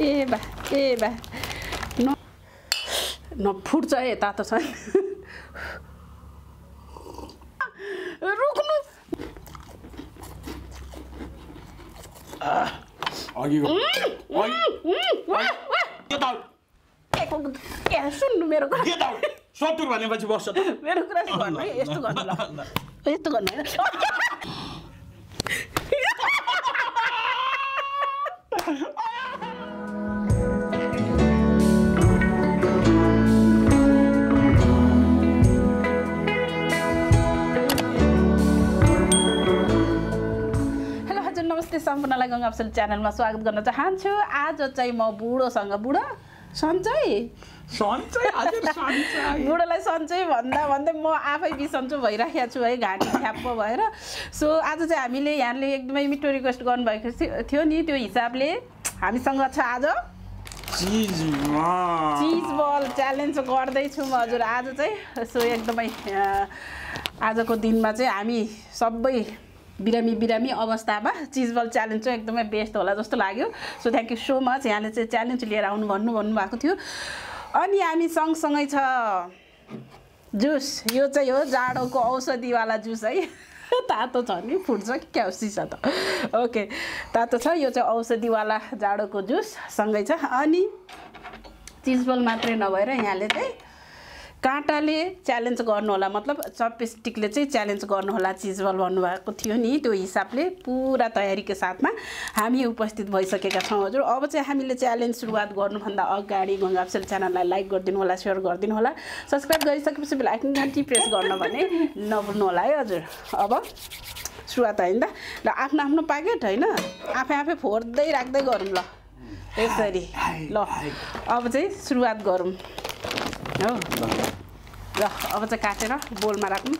ए बा ए बा न नफुट्छ है तातो छ रोक्नु सुन्नु मेरो कुरा भनेपछि बस्छ मेरो कुरा यस्तो गर्नु यस्तो गर्नु नमस्ते सम्पूर्णलाई गङ्गा अप्सल च्यानलमा स्वागत गर्न चाहन्छु। आज चाहिँ म बुढोसँग बुढो? सन्चै? बुढोलाई सन्चै भन्दा भन्दै म आफै बिसन्चो भइराखेको छु है घाँटी ठ्याप्प भएर। सो आज चाहिँ हामीले यहाँले एकदमै मिठो रिक्वेस्ट गर्नुभएको थियो नि त्यो हिसाबले। हामीसँग छ आज। चिज बल च्यालेन्ज गर्दैछु म हजुर। आज चाहिँ सो एकदमै आजको दिनमा चाहिँ हामी सबै बिरामी बिरामी अवस्थामा चिज बल च्यालेन्ज चाहिँ एकदमै बेस्ट होला जस्तो लाग्यो। So thank you so much यहाँले चाहिँ च्यालेन्ज लिएर आउनु भन्नु भन्नुभएको थियो। अनि हामी सँगसँगै छ जुस यो चाहिँ हो जाडोको औषधिवाला जुस है। तातो छ नि फुट्छ कि क्या हो सिसा त। ओके तातो छ। यो चाहिँ औषधिवाला जाडोको जुस सँगै छ। अनि चिजबल मात्रै नभएर यहाँले चाहिँ काँटाले च्यालेन्ज गर्नुहोला। मतलब चपस्टिकले चाहिँ च्यालेन्ज गर्नुहोला चिजबल भन्नुभएको थियो नि त्यो हिसाबले पुरा तयारीको साथमा हामी उपस्थित भइसकेका छौँ हजुर। अब चाहिँ हामीले च्यालेन्ज सुरुवात गर्नुभन्दा अगाडि गङ्गाप्सेल च्यानललाई लाइक गरिदिनु होला सेयर गरिदिनु होला। सब्सक्राइब गरिसकेपछि बेल आइकन घन्टी प्रेस गर्न भने नभुल्नु होला है हजुर। अब सुरुवात होइन त। ल आफ्नो आफ्नो प्याकेट होइन? आफै आफै फोर्दै राख्दै गरौँ ल। यसरी। ल अब चाहिँ सुरुवात गरौँ। हो ल अब चाहिँ काटेर बोलमा राखौँ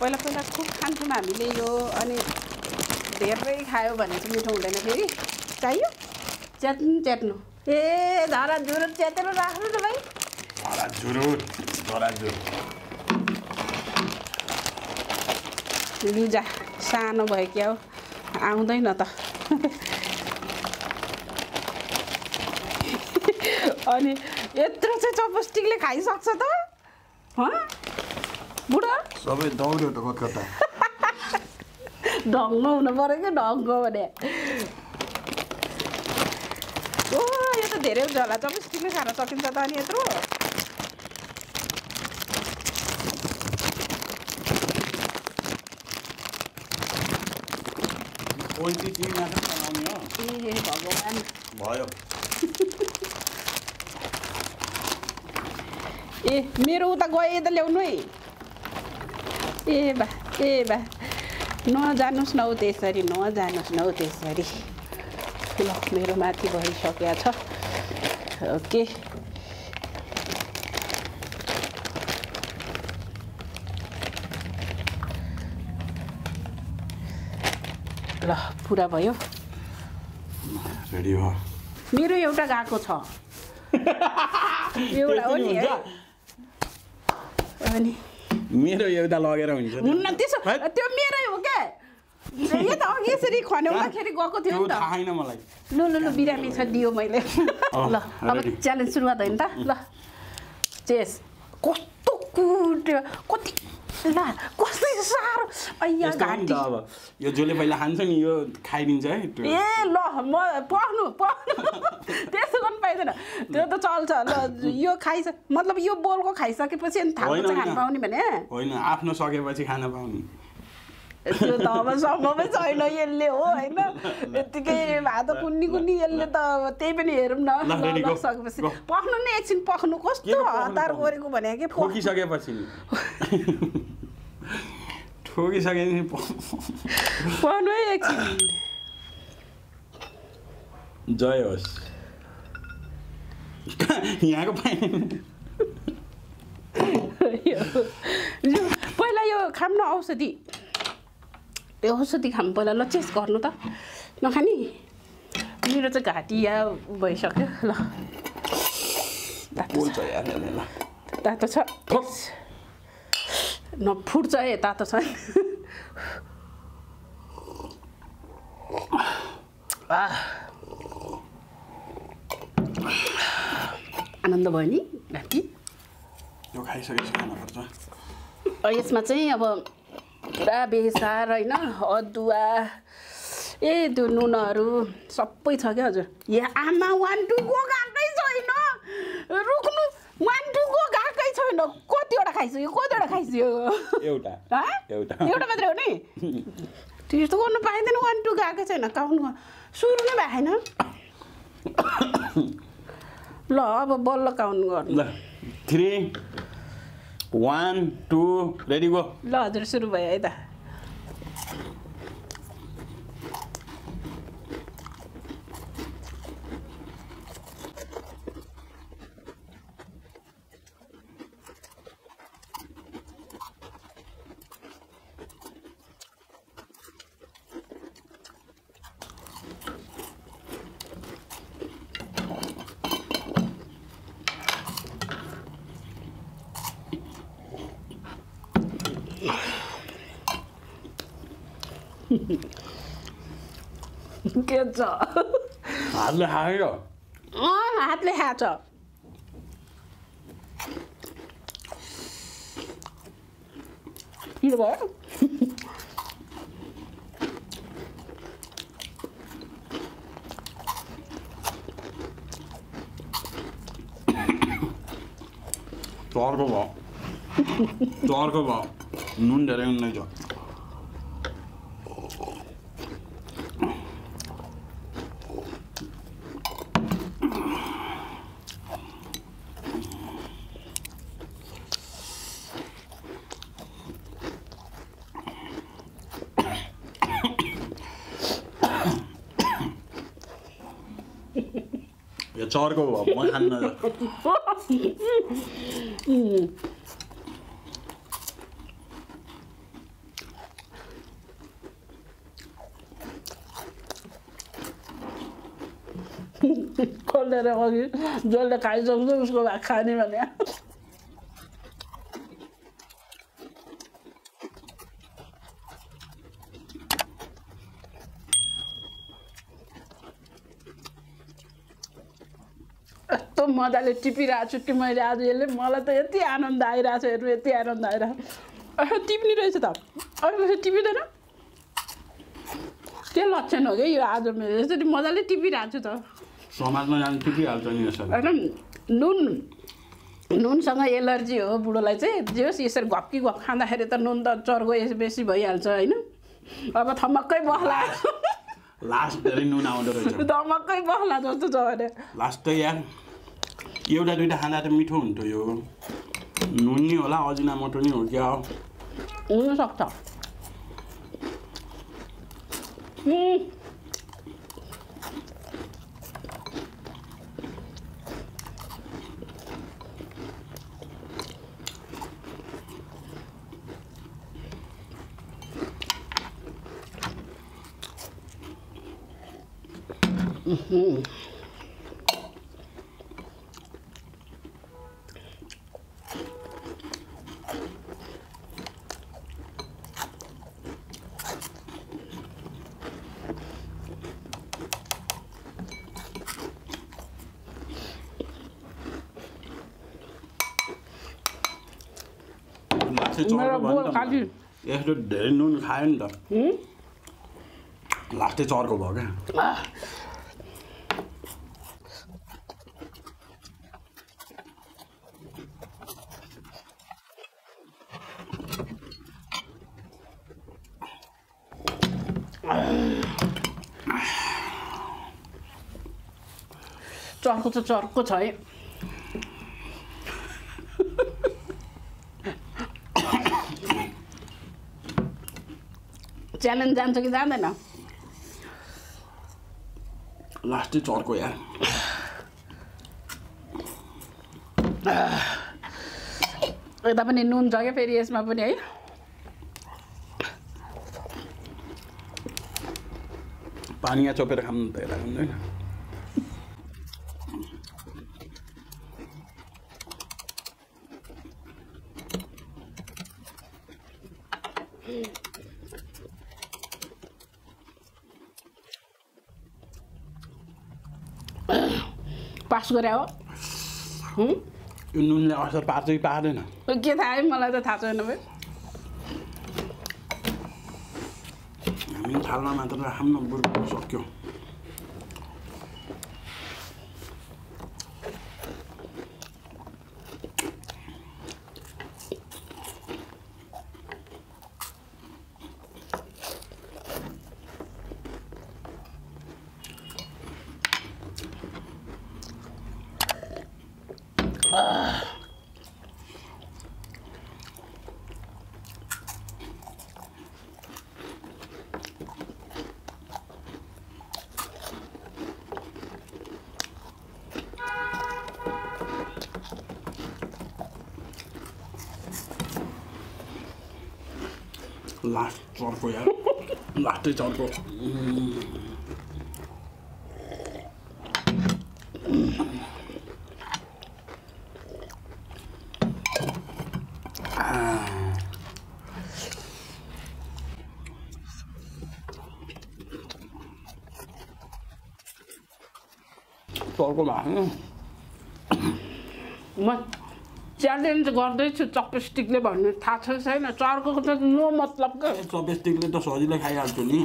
पहिला पहिला खुब खान्थ्यौँ हामीले यो अनि धेरै खायो भने चाहिँ मिठो हुँदैन फेरि चाहियो च्यात्नु च्यात्नु ए धरा जुरो च्यातेर राख्नु त भाइ लुजा सानो भयो क्या हो आउँदैन त अनि यत्रो चाहिँ चपस्टिकले खाइसक्छ त? हँ? बुढो? सबै दौड्यो त कता ढङ्ग हुनु पऱ्यो क्या ढङ्ग भने। ओ यो त धेरै हुन्छ होला। चपस्टिकले खान सकिन्छ त अनि यत्रो? ए भगवान्। भयो। ए मेरो उता गए त ल्याउनु है ए बा ए बा नजानुहोस् न हौ त्यसरी नजानुहोस् न हौ त्यसरी ल मेरो माथि भइसकेको छ ओके ल पुरा भयो रेडी हो मेरो एउटा गएको छ एउटा हो नि अनि मेरो एउटा लगेर हुन्छ। हुन्न त्यसो? त्यो मेरै हो क्या यो त अघि यसरी खन्याउँदाखेरि गएको थियो नि त थाहा मलाई लु लु लु बिरामी छ दियो मैले ल अब. च्यालेन्ज सुरुवात होइन त ल चेस कस्तो कुट्यो कति ल साह्रो? यो जसले पहिला खान्छ नि यो खाइदिन्छ है ए ल म पढ्नु पढ्नु। त्यसो गर्नु पाइँदैन। त्यो त चल्छ ल यो खाइस मतलब यो बोलको खाइसकेपछि चाहिँ खानु। पाउने भने होइन आफ्नो सकेपछि खान पाउने। त्यो त अब सम्भवै छैन यसले हो होइन यत्तिकै भात कुन्नी कुन्नी यसले त त्यही पनि हेरौँ न सकेपछि. पख्नु नि एकछिन पख्नु कस्तो हतार? गरेको भने कि। ठोकिसकेपछि ठोकिसकेपछि पख्नु एकछिन जय होस् यहाँको पहिला यो खाम न औषधि यो औषधि खाम पहिला ल चेस गर्नु त। नखाने मेरो चाहिँ घाँटी या भइसक्यो। ल। तातो छ। पोल्छ यार यसले ल। तातो छ। नफुट्छ है तातो छ। आनन्द भयो नि घाँटी। खाइसकेपछि यसमा चाहिँ अब पुरा बेसार होइन अदुवा ए त्यो नुनहरू सबै छ क्या हजुर। यहाँ आमा वान टू गो गएकै छैन रुक्नु वान टू गो गएकै छैन कतिवटा खाइसक्यो कतिवटा खाइसक्यो? एउटा। हँ? एउटा। एउटा मात्रै हो नि? त्यस्तो गर्नु पाइँदैन वान टू गएकै छैन काउन्ट सुरु नै भएन ल अब बल्ल काउन्ट गर्नु। ल three one two ready go ल हजुर सुरु भयो है त के छ हातले अँ, हातले खाछ के भयो चर्को भयो चर्को भयो नुन धेरै हुँदैछ यो चर्को म खान्न खोलेर अघि जसले खाइसक्छ उसको खाने भने यस्तो मजाले टिपिरहेको छु कि मैले आज यसले मलाई त यति आनन्द आइरहेको छ हेर्नु यति आनन्द आइरहेको अह, टिप्ने रहेछ त। अरू टिपिँदैन? त्यो लक्षण हो क्या यो आज मेरो? यसरी मजाले टिपिरहेको छु त। समाजमा जानु टिपिहाल्छ नि होइन नुन नुनसँग एलर्जी हो बुढोलाई चाहिँ। जे होस् यसरी घप्की घप खाँदाखेरि त नुन त चर्को बेसी भइहाल्छ होइन? अब थमक्कै बस्ला लास्ट धेरै नुन आउँदो रहेछ। थमक्कै बस्ला जस्तो छ भने। लास्ट त यार एउटा दुइटा खाँदा त मिठो हुन्थ्यो यो नुन नि होला अजिना मटो नि हो क्या हो हुनसक्छ उम्, लास्ट चाहिँ त यस्तो धेरै नुन खायो नि त लास्टै चर्को भयो क्या चर्को त चर्को छ है च्यालेन्ज जान्छ कि जाँदैन लास्टै चर्को यार यता पनि नुन छ क्या फेरि यसमा पनि है पानी यहाँ चोपेर खानु त यता हुँदैन पास गरे हो? यो नुनले असर पार्छ कि पार्दैन? के थाहा है? मलाई त थाहा छैन भाइ। हामी थालमा मात्र राखौँ न बरु सक्यो। लास्ट चर्को यार लास्टै चर्को चर्को भएको म च्यालेन्ज गर्दैछु चपस्टिकले भन्ने थाहा छ छैन? चर्को त नो मतलब क्या चपेस्टिकले त सजिलै खाइहाल्छु नि।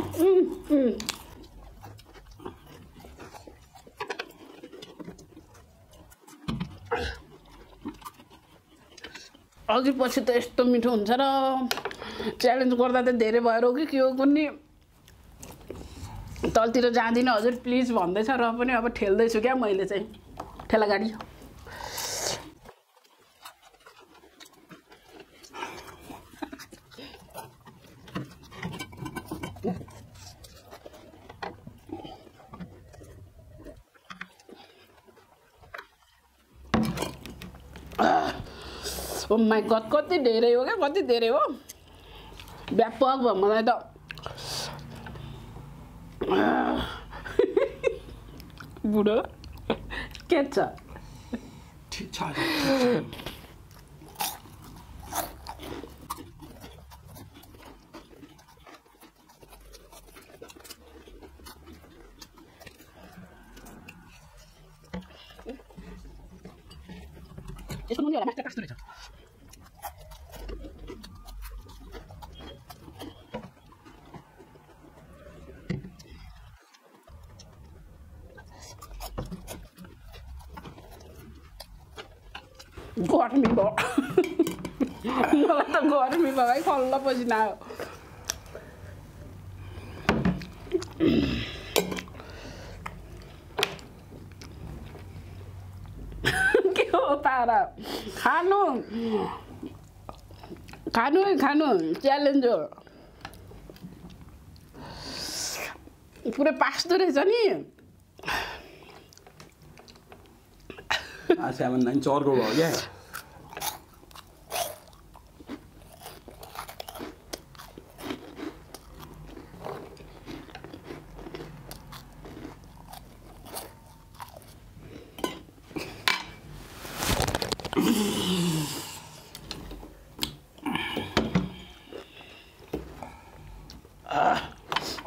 अघि पछि त यस्तो मिठो हुन्छ र। च्यालेन्ज गर्दा त धेरै भएर हो कि के हो कुनै तलतिर जाँदिनँ हजुर प्लिज भन्दैछ र पनि अब ठेल्दैछु क्या मैले चाहिँ। ठेला गाडी। ओ माई गड कति धेरै हो क्या? कति धेरै हो? व्यापक भयो मलाई त। बुढो। के छ ठिक छ ठिक छ। यसको मुनि होला मास्टर कस्तो रहेछ गर्मी भयो मलाई त गर्मी भयो है खल्ल पसिना आयो के हो पारा खानु खानु है खानु च्यालेन्ज हो पुरै पास्दो रहेछ नि सेभेन नाइन चर्को भयो क्या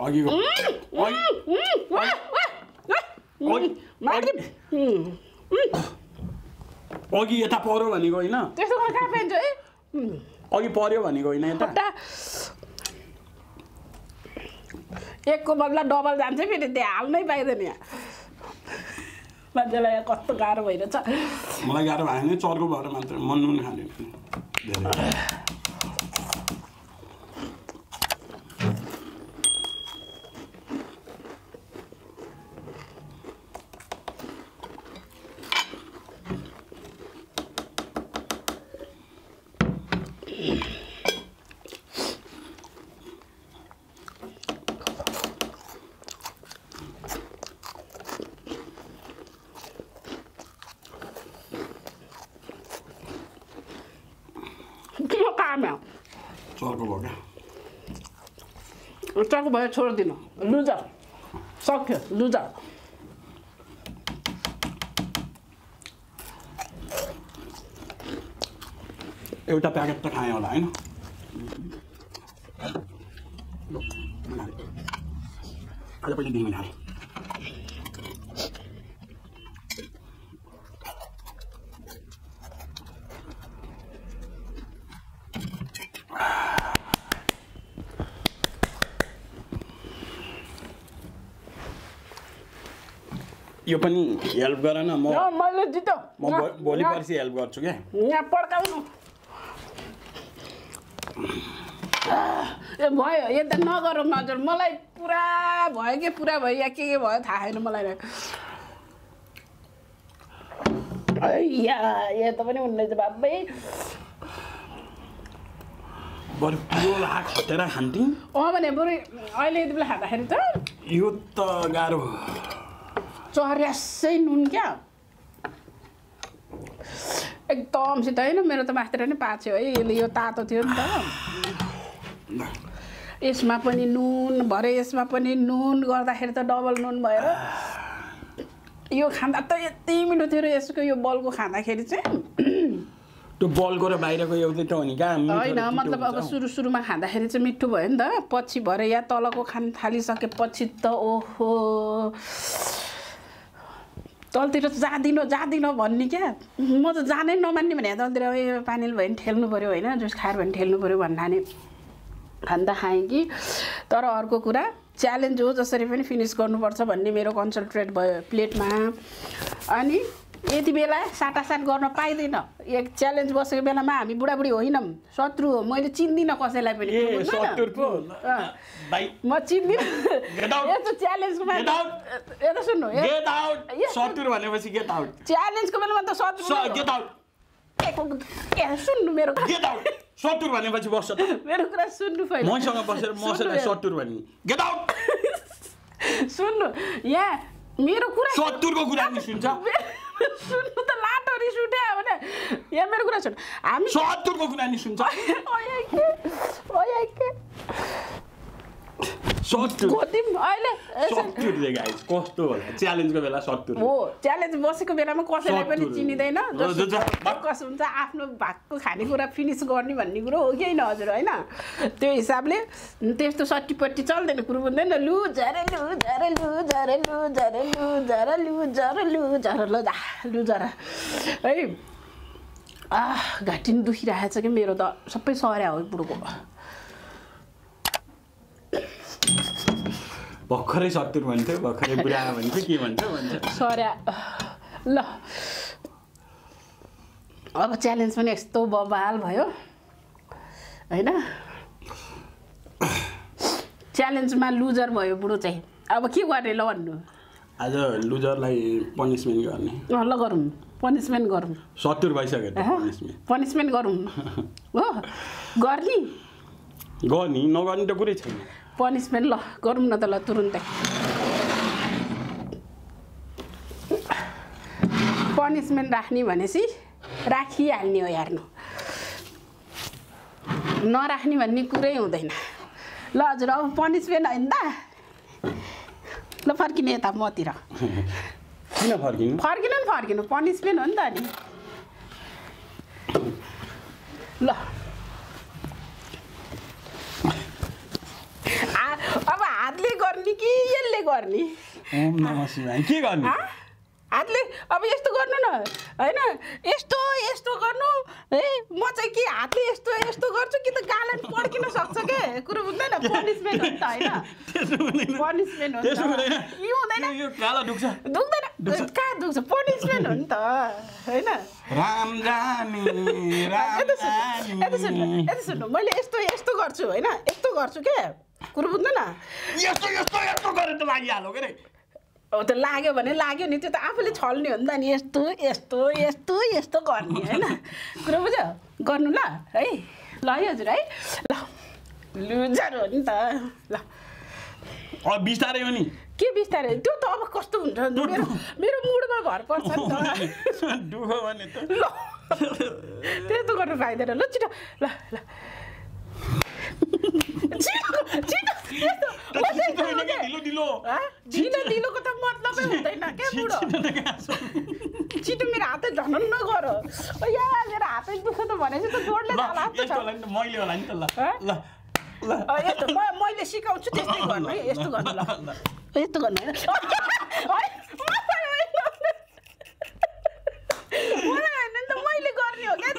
अघिको अघि- अघि- अघि यता पर्यो भनेको होइन त्यसो गर्दा कहाँ पाइन्छ है अघि पर्यो भनेको होइन? यता? एकको बदला डबल जान्छ फेरि त्यहाँ हाल्नै पाइँदैन यहाँ। मान्छेलाई यहाँ कस्तो गाह्रो भइरहेछ। मलाई गाह्रो भएन चर्को भएर मात्र मन नुन खाने। धेरै के काम हो चर्को भयो क्या टाको भयो छोडिदिनु लुजर सक्यो लुजर एउटा प्याकेट त खाएँ होला होइन आज पहिले दिनु यो पनि हेल्प गर न म मैले जित्यो। म भोलि पर्सि हेल्प गर्छु क्या। यहाँ पड्काउनु। ए भयो यता नगरौँ हजुर मलाई पुरा भयो कि पुरा भयो या के के भयो थाहा छैन मलाई या यता पनि उन्नाइस बाबै। बरु पुरो खटेर खान्थ्यौँ। अँ भने बरु अहिले यति बेला खाँदाखेरि त। यो त गाह्रो। चर्यासै नुन क्या एकदम सित होइन मेरो त माथितिर नै पाछ्यो है यसले यो तातो थियो नि त यसमा पनि नुन भरे यसमा पनि नुन गर्दाखेरि त डबल नुन भएर यो खाँदा त यति मिठो थियो र यसको यो बलको खाँदाखेरि चाहिँ त्यो बलको र बाहिरको एउटै त नि होइन मतलब अब? सुरु सुरुमा खाँदाखेरि चाहिँ मिठो भयो नि त पछि भएर या तलको खान थालिसकेपछि त ओहो तलतिर जाँदिन जाँदिन भन्ने क्या? म त जानै नमान्ने भने तलतिर ए पानी भयो भने ठेल्नु पऱ्यो होइन जुस खाएर भने ठेल्नु पऱ्यो भन्नाले। खाँदा खाएँ कि। तर अर्को कुरा च्यालेन्ज हो जसरी पनि फिनिस गर्नुपर्छ भन्ने मेरो कन्सन्ट्रेट भयो प्लेटमा। अनि यति बेला साटासाट गर्न पाइँदैन। एक च्यालेन्ज बसेको बेलामा हामी बुढाबुढी होइनौँ। शत्रु हो। मैले चिन्दिनँ कसैलाई पनि। म चिन्दिनँ. यस्तो च्यालेन्जको बेला. यता सुन्नु। च्यालेन्जको बेलामा त शत्रु सुन्नु मेरो सत्तुर भनेपछि बस्छ मेरो कुरा सुन्नु पहिला मसँग बसेर मसँग सत्तुर भन्ने गेट आउट सुन्नु। यहाँ मेरो कुरा सत्तुरको कुरा नि सुन्छ? सुन्नु त लाटो रिस उठ्यो भने यहाँ मेरो कुरा सुन हामी सत्तुरको कुरा नि सुन्छ कस्तो होला? च्यालेन्जको बेला हो च्यालेन्ज बसेको बेलामा कसैलाई पनि। चिनिँदैन। फोकस हुन्छ आफ्नो भागको खानेकुरा फिनिस गर्ने भन्ने कुरो हो कि होइन हजुर होइन? त्यो हिसाबले त्यस्तो सट्टीपट्टि चल्दैन कुरो बुझ्दैन। लु झरे लु झरे लु झरे लु झरे लु झरे लु झरे लु झर ल झा लु झर है आह घाँटी दुखिरहेको छ कि मेरो त सबै सर्या हो बुढोको। भर्खरै सत्तुर भन्थ्यो भर्खरै बुढा भन्थ्यो के भन्छ भन्छ सर्या ल। अब च्यालेन्ज पनि यस्तो बबाल भयो। होइन? च्यालेन्जमा लुजर भयो बुढो चाहिँ। अब के गर्ने ल भन्नु? आज लुजरलाई पनिसमेन्ट गर्ने। ल गरौँ। पनिसमेन्ट गरौँ। सत्तुर भइसक्यो पनिसमेन्ट गरौँ। हो? गर्ने? गर्ने नगर्ने त कुरै छैन। पनिसमेन्ट ल गरौँ न त ल तुरुन्तै पनिसमेन्ट राख्ने भनेपछि राखिहाल्ने हो हेर्नु नराख्ने भन्ने कुरै हुँदैन ल हजुर अब पनिसमेन्ट होइन त ल फर्किने यता मतिर किन फर्किनु फर्किनु नि फर्किनु पनिसमेन्ट हो नि त अनि ल आ- अब हातले गर्ने कि यसले गर्ने? के गर्ने? हातले अब यस्तो गर्नु न। होइन? यस्तो यस्तो गर्नु। है म चाहिँ के हातले यस्तो यस्तो गर्छु कि त गाला नि पड्किन सक्छ के? कुरो बुझ्दैन? पनिसमेन्ट हो नि त होइन पनिसमेन्ट हो नि त यो हुँदैन। दुख्दैन। कहाँ दुख्छ? पनिसमेन्ट हो नि त होइन यता सुन्नु यता सुन्नु मैले यस्तो यस्तो गर्छु होइन? यस्तो गर्छु के? कुरो बुझ्दैन यस्तो यस्तो यस्तो गरेर त लागिहाल्यो के अब त्यो लाग्यो भने लाग्यो नि त्यो त आफूले छल्ने हो नि त नि यस्तो यस्तो यस्तो यस्तो गर्ने होइन। कुरो बुझ्यो गर्नु ल है। ल है हजुर है। ल लुजर हो नि त। ल। बिस्तारै हो नि। के बिस्तारै? त्यो त अब कस्तो हुन्छ? मेरो मेरो मुडमा भर पर्छ नि त। दुःख भने त। ल। त्यस्तो गर्नु पाइँदैन ल छिटो। ल ल। ढिलोको त मतलबै हुँदैन क्या बुढो छिटो त मेरो हातै झनन्न गर ओ या मेरो हातै दुख्छ त भनेपछि त जोडले ल जाला जस्तो यस्तो छ त मैले होला नि त ल यस्तो मैले सिकाउँछु त्यस्तै गर्नु है यस्तो गर्नु ल यस्तो गर्नु होइन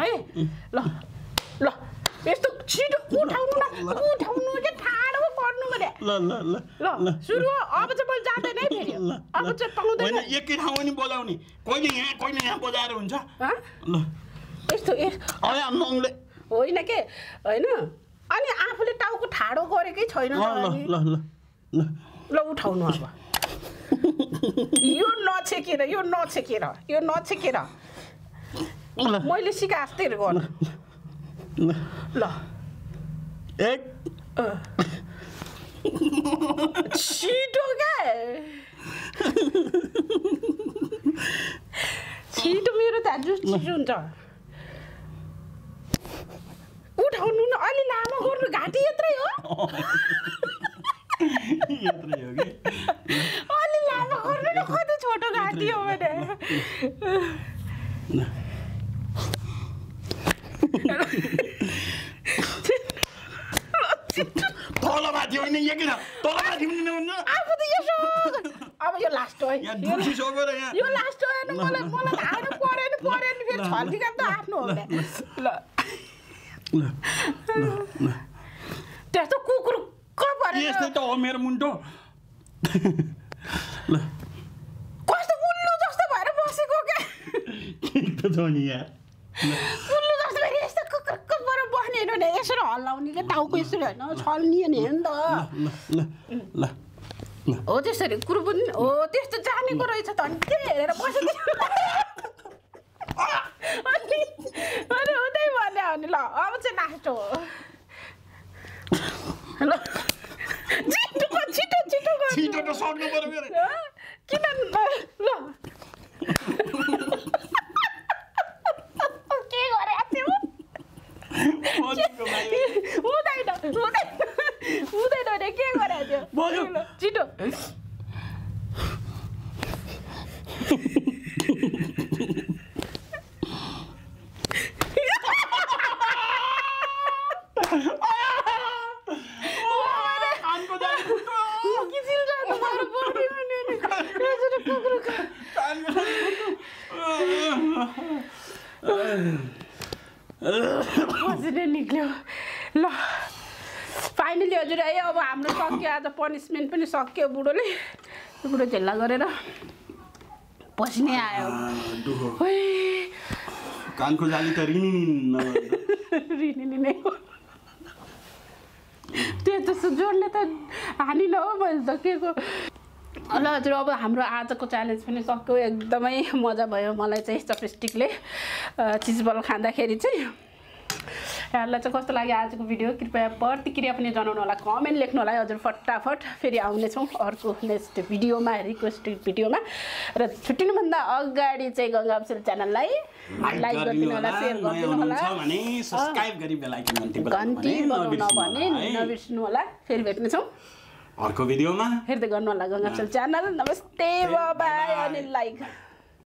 है ल ल यस्तो छिटो उठाउनु न उठाउनु चाहिँ ठाडो गर्नु भने ल ल ल ल सुरु हो। अब चाहिँ मैले जाँदैन है फेरि ल, अब चाहिँ पाउँदैन होइन एकै ठाउँमा नि बोलाउने कहिले यहाँ कहिले यहाँ बजाएर हुन्छ हँ? ल यस्तो ए अया नङले होइन के होइन अनि आफूले टाउको ठाडो गरेकै छैन ल उठाउनु अब यो नछेकेर यो नछेकेर यो नछेकेर मैले सिका जस्तैहरू गर्नु ल। एक। छिटो क्या छिटो मेरो दाजु छिटो हुन्छ। उठाउनु न अलि लामो गर्नु घाँटी यत्रै हो। अलि लामो गर्नु न कति छोटो घाँटी हो भने। ल तल माथि होइन एकै ठाउँ तल माथि पनि हुन्छ आफू त यसो अब यो लास्ट हो यो दुखिसकेर यहाँ। यो लास्ट हो मलाई मलाई हार्नु पऱ्यो नि पऱ्यो नि फेरि छल्किँदा त आफ्नो हो ल त्यस्तो कुकुर क यस्तै पऱ्यो त हो मेरो मुन्टो। ल। कस्तो उल्लु जस्तो भएर बसेको क्या। ठिक त छ नि यहाँ उल्लु जस्तो भएर यस्तो कुकुर भने यसरी हल्लाउने क्या टाउको यसरी होइन? छल्नियो नि हेर्नु त। हो त्यसरी कुरो पनि हो त्यस्तो जानेको रहेछ त। अनि के हेरेर बसिदियो अनि अनि हुँदै भन्यो भने ल अब चाहिँ लास्ट हो। ल। छिटो छिटो छिटो? किन ल के गरे थियो मजेको भाइ। हुँदैन हुँदैन हुँदैन भने के गरे थियो भयो। ल, छिटो कानको जाने मुन्टो। किसिल जानु भएर बढ्यो भने नि। यसरी कुकुर खा- कानको जाने मुन्टो। पसिनै निक्ल्यो ल फाइनली हजुर है अब हाम्रो सक्यो आज पनिसमेन्ट पनि सक्यो बुढोले। बुढो झेल्ला गरेर पसिनै आयो। कानको जाली त रिनिन त्यो जस्तो जोडले त हानि न हो मैले त के को ल हजुर अब हाम्रो आजको च्यालेन्ज पनि सक्यो। एकदमै मजा भयो मलाई चाहिँ चपस्टिकले चिज बल खाँदाखेरि चाहिँ। यहाँलाई चाहिँ कस्तो लाग्यो आजको भिडियो? कृपया प्रतिक्रिया पनि जनाउनु होला कमेन्ट लेख्नु होला हजुर फटाफट फेरि आउनेछौँ अर्को नेक्स्ट भिडियोमा रिक्वेस्ट भिडियोमा। र छुट्टिनुभन्दा अगाडि चाहिँ गङ्गा अफसेल च्यानललाई लाइक गरिदिनु होला सेयर गरिदिनु होला। घन्टी बजाउनु भने। नबिर्सिनु होला फेरि भेट्नेछौँ। अर्को भिडियोमा हेर्दै गर्नु होला गङ्गा च्यानल। नमस्ते बाई अनि लाइक